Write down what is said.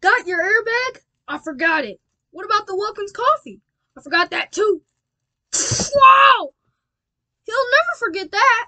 Got your airbag? I forgot it. What about the Wilkins coffee? I forgot that too. Wow! He'll never forget that.